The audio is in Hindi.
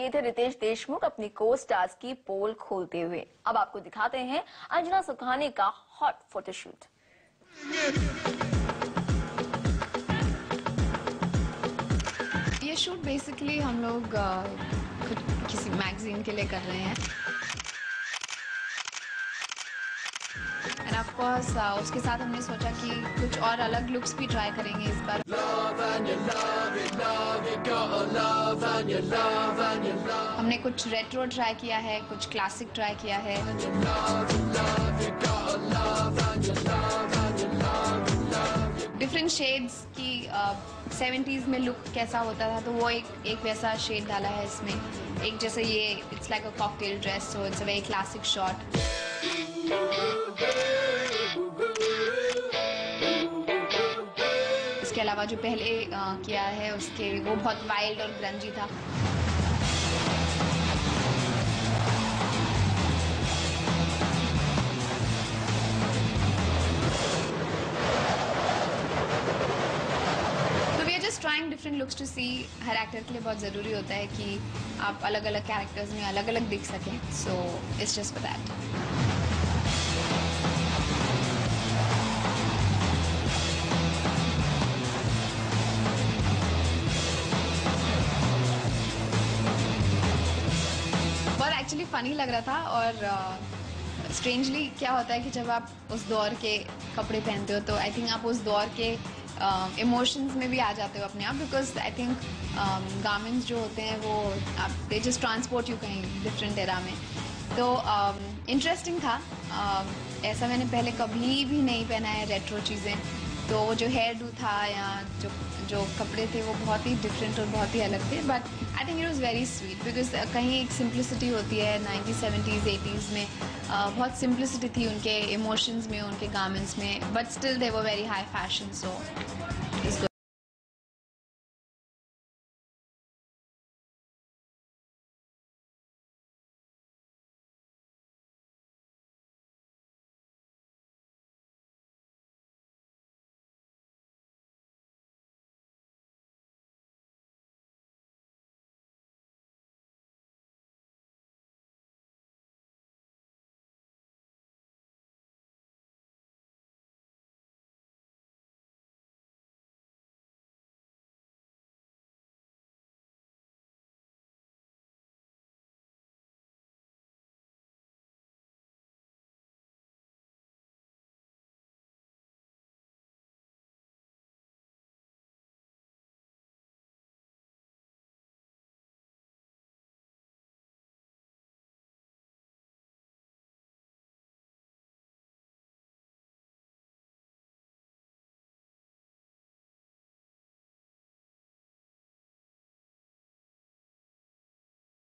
ये थे रितेश देशमुख अपनी को स्टार्स की पोल खोलते हुए। अब आपको दिखाते हैं अंजना सुखानी का हॉट फोटोशूट ये शूट बेसिकली हम लोग किसी मैगजीन के लिए कर रहे हैं। एंड ऑफ़ कोर्स उसके साथ हमने सोचा कि कुछ और अलग लुक्स भी ट्राई करेंगे इस बार। हमने कुछ रेट्रो ट्राई किया है, कुछ क्लासिक ट्राई किया है। डिफरेंट शेड्स की सेवेंटीज में लुक कैसा होता था तो वो एक एक वैसा शेड डाला है इसमें। एक जैसे ये it's like a cocktail dress so it's a very classic shot इसके अलावा जो पहले किया है, उसके, वो बहुत वाइल्ड और ग्रंजी था। Trying different looks to see her actor के लिए बहुत ज़रूरी होता है कि आप अलग अलग कैरेक्टर्स में अलग अलग दिख सकें। So it's just for that actually funny लग रहा था और स्ट्रेंजली uh, क्या होता है कि जब आप उस दौर के कपड़े पहनते हो तो आई थिंक आप उस दौर के इमोशंस uh, में भी आ जाते हो अपने आप बिकॉज़ आई थिंक गारमेंट्स जो होते हैं वो आप दे जस्ट ट्रांसपोर्ट यू कहीं डिफरेंट एरा में. तो इंटरेस्टिंग था. Um, ऐसा मैंने पहले कभी भी नहीं पहना है रेट्रो चीज़ें. तो वो जो हेयर डू था या जो जो कपड़े थे वो बहुत ही डिफरेंट और बहुत ही अलग थे but I think it was very sweet because कहीं एक सिंप्लिसिटी होती है नाइनटीन सेवेंटीज़ एटीज़ में। uh, बहुत सिंप्लिसिटी थी उनके इमोशंस में उनके गारमेंट्स में बट स्टिल दे वो वेरी हाई फ़ैशन सो